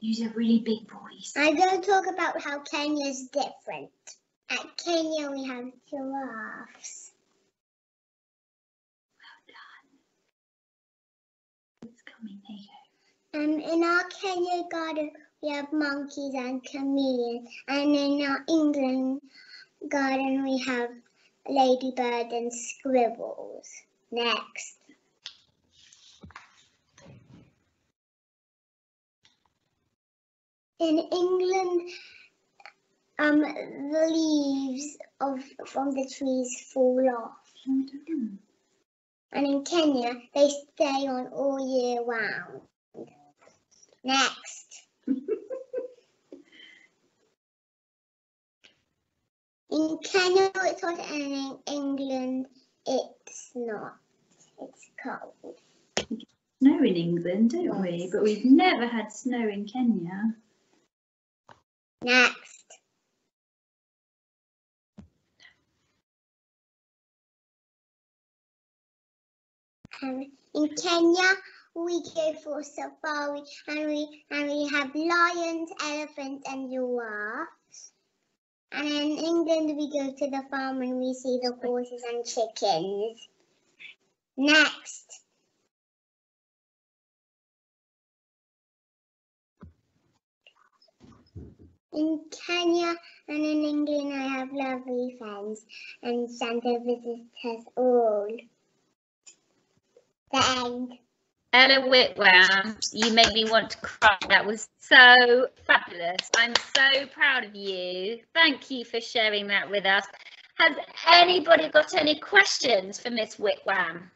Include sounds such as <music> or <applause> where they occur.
Use a really big voice. I'm going to talk about how Kenya's different. At Kenya, we have giraffes. Well done. It's coming. There you go. Um, in our Kenya garden, we have monkeys and chameleons. And in our England garden, we have ladybird and squirrels. Next. In England, um, the leaves of from the trees fall off. go. I don't know. And in Kenya, they stay on all year round. Next. <laughs> In Kenya, it's hot, and in England, it's not. It's cold. Snow in England, don't we? But we've never had snow in Kenya. Next. Um, in Kenya, we go for safari, and we and we have lions, elephants, and giraffes. And in England, we go to the farm and we see the horses and chickens. Next. In Kenya and in England, I have lovely friends, and Santa visits us all. The. Ella Whitwam, you made me want to cry. That was so fabulous. I'm so proud of you. Thank you for sharing that with us. Has anybody got any questions for Miss Whitwam?